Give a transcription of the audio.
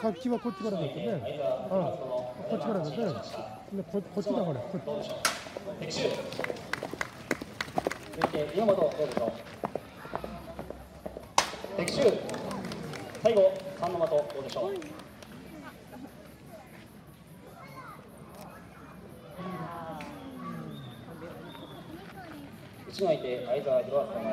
さっきはこっちからだったね。ああ、こっちからだったね。ねここっちだこれ。こっちどう本どうでしょう的中最後三の的どうでしょう？うちの相手相沢弘明さの